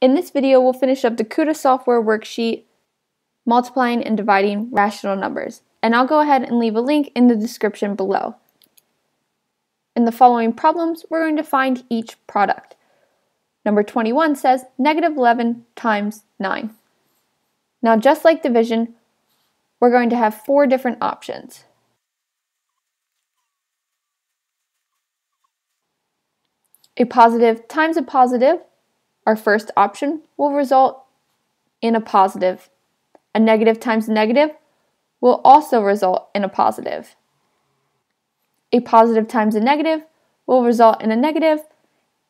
In this video, we'll finish up the Kuta software worksheet, multiplying and dividing rational numbers, and I'll go ahead and leave a link in the description below. In the following problems, we're going to find each product. Number 21 says negative 11 times 9. Now, just like division, we're going to have four different options. A positive times a positive, our first option, will result in a positive. A negative times a negative will also result in a positive. A positive times a negative will result in a negative,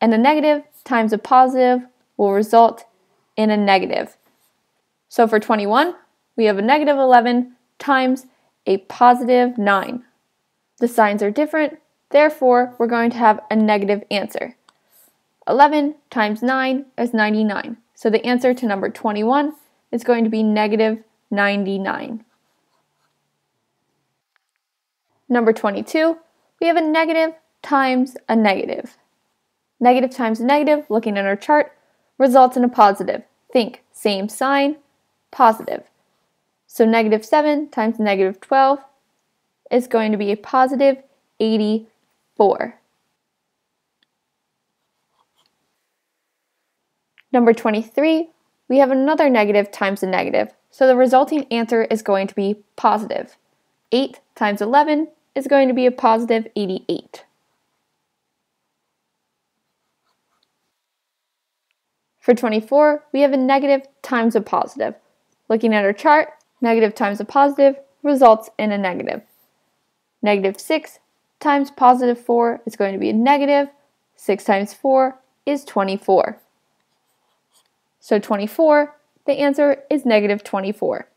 and a negative times a positive will result in a negative. So for 21, we have a negative 11 times a positive 9. The signs are different, therefore we're going to have a negative answer. 11 times 9 is 99. So the answer to number 21 is going to be negative 99. Number 22, we have a negative times a negative. Negative times negative, looking at our chart, results in a positive. Think same sign, positive. So negative 7 times negative 12 is going to be a positive 84. Number 23, we have another negative times a negative, so the resulting answer is going to be positive. 8 times 11 is going to be a positive 88. For 24, we have a negative times a positive. Looking at our chart, negative times a positive results in a negative. Negative 6 times positive 4 is going to be a negative. 6 times 4 is 24. So 24, the answer is negative 24.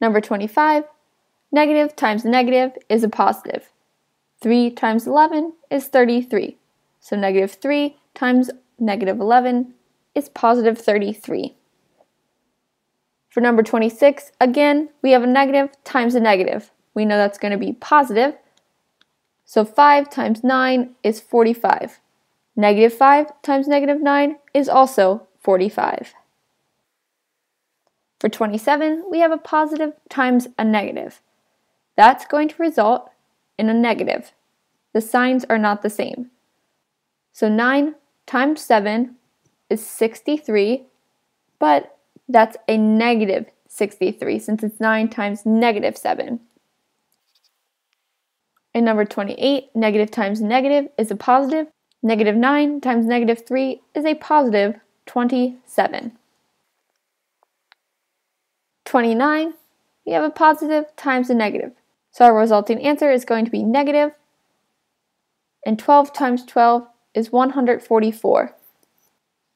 Number 25, negative times negative is a positive. 3 times 11 is 33. So negative 3 times negative 11 is positive 33. For number 26, again, we have a negative times a negative. We know that's going to be positive. So 5 times 9 is 45. Negative 5 times negative 9 is also 45. For 27, we have a positive times a negative. That's going to result in a negative. The signs are not the same. So 9 times 7 is 63, but that's a negative 63 since it's 9 times negative 7. In number 28, negative times negative is a positive. Negative 9 times negative 3 is a positive 27. 29, we have a positive times a negative. So our resulting answer is going to be negative. negative, and 12 times 12 is 144.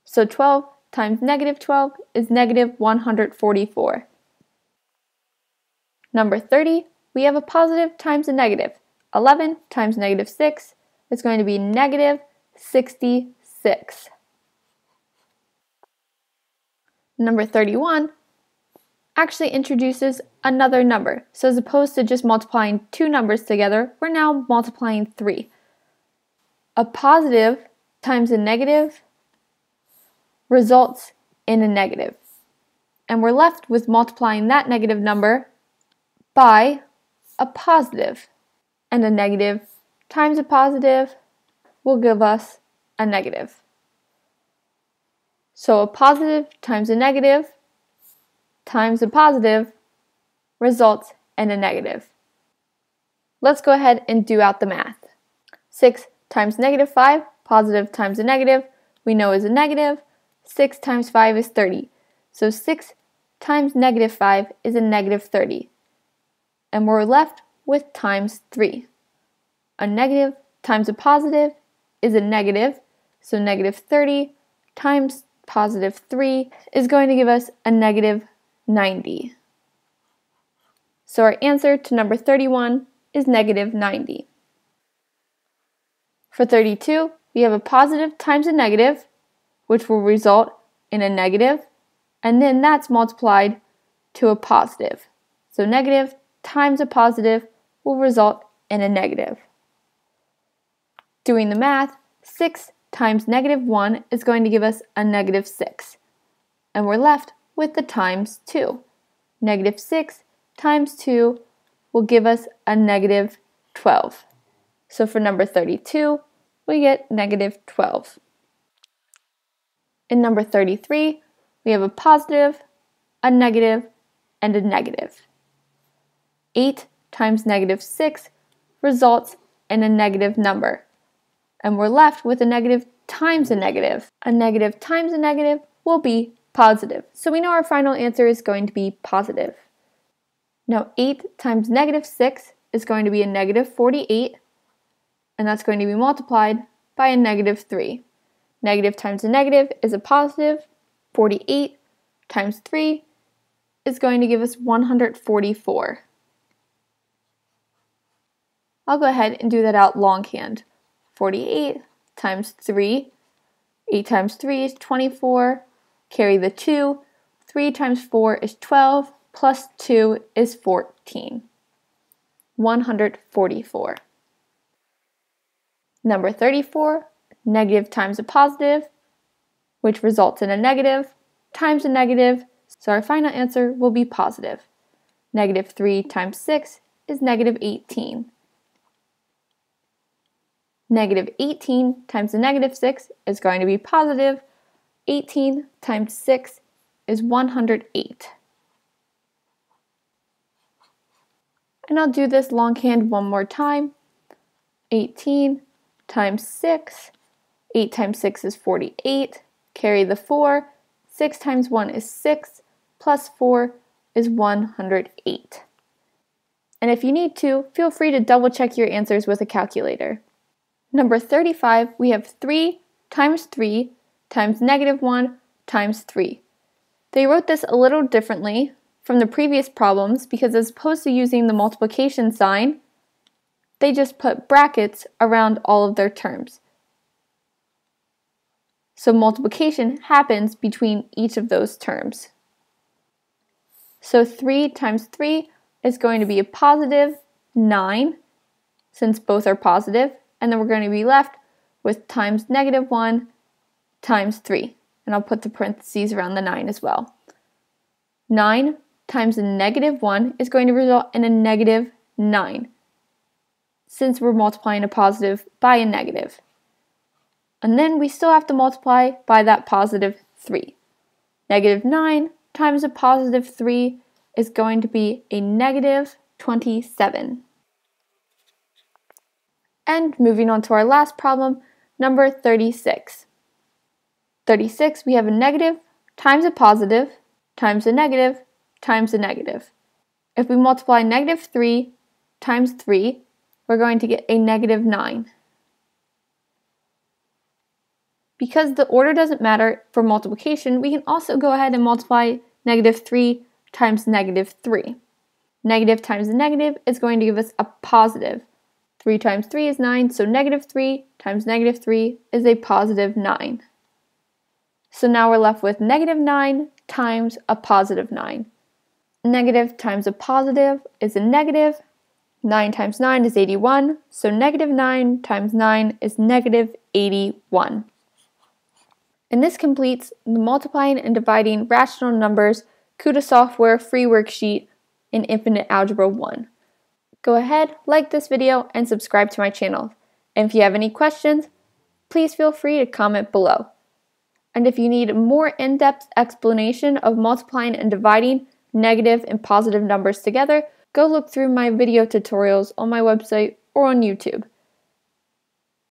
So 12 times negative 12 is negative 144. Number 30, we have a positive times a negative. 11 times negative 6 is going to be negative 66. Number 31 actually introduces another number. So as opposed to just multiplying two numbers together, we're now multiplying three. A positive times a negative results in a negative. And we're left with multiplying that negative number by a positive. And a negative times a positive will give us a negative. So a positive times a negative times a positive results in a negative. Let's go ahead and do out the math. 6 times negative 5, positive times a negative, we know is a negative. 6 times 5 is 30. So 6 times negative 5 is a negative 30. And we're left with times 3. A negative times a positive is a negative, so negative 30 times positive 3 is going to give us a negative 90. So our answer to number 31 is negative 90. For 32, we have a positive times a negative, which will result in a negative, and then that's multiplied to a positive. So negative times a positive will result in a negative. Doing the math, 6 times negative 1 is going to give us a negative 6. And we're left with the times 2. Negative 6 times 2 will give us a negative 12. So for number 32, we get negative 12. In number 33, we have a positive, a negative, and a negative. 8 times negative 6 results in a negative number. And we're left with a negative times a negative. A negative times a negative will be positive. So we know our final answer is going to be positive. Now 8 times negative 6 is going to be a negative 48, and that's going to be multiplied by a negative 3. Negative times a negative is a positive. 48 times 3 is going to give us 144. I'll go ahead and do that out longhand. 48 times 3, 8 times 3 is 24, carry the 2, 3 times 4 is 12, plus 2 is 14. 144. Number 34, negative times a positive, which results in a negative, times a negative, so our final answer will be positive. Negative 3 times 6 is negative 18. Negative 18 times the negative 6 is going to be positive. 18 times 6 is 108. And I'll do this longhand one more time. 18 times 6 8 times 6 is 48. Carry the 4. 6 times 1 is 6. Plus 4 is 108. And if you need to, feel free to double check your answers with a calculator. Number 35, we have 3 times 3 times negative 1 times 3. They wrote this a little differently from the previous problems because as opposed to using the multiplication sign, they just put brackets around all of their terms. So multiplication happens between each of those terms. So 3 times 3 is going to be a positive 9, since both are positive, and then we're going to be left with times negative 1 times 3. And I'll put the parentheses around the 9 as well. 9 times a negative 1 is going to result in a negative 9, since we're multiplying a positive by a negative. And then we still have to multiply by that positive 3. Negative 9 times a positive 3 is going to be a negative 27. And moving on to our last problem, number 36. 36, we have a negative times a positive times a negative times a negative. If we multiply negative 3 times 3, we're going to get a negative 9. Because the order doesn't matter for multiplication, we can also go ahead and multiply negative 3 times negative 3. Negative times a negative is going to give us a positive. 3 times 3 is 9, so negative 3 times negative 3 is a positive 9. So now we're left with negative 9 times a positive 9. Negative times a positive is a negative. 9 times 9 is 81, so negative 9 times 9 is negative 81. And this completes the multiplying and dividing rational numbers Kuta software free worksheet in Infinite Algebra 1. Go ahead, like this video, and subscribe to my channel. And if you have any questions, please feel free to comment below. And if you need more in-depth explanation of multiplying and dividing negative and positive numbers together, go look through my video tutorials on my website or on YouTube.